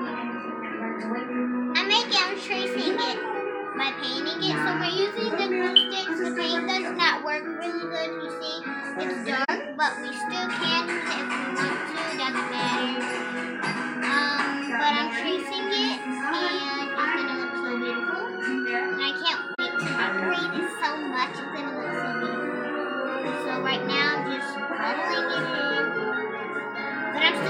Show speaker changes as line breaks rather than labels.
I'm making, I'm tracing it by painting it. So we're using the glue sticks. The paint does not work really good. You see, it's dark, but we still can use it if we want to. Doesn't matter. Um, but I'm tracing it, and it's gonna look so beautiful. And I can't wait to decorate it so much. It's gonna look so beautiful. So right now, I'm just bubbling it in. but I'm.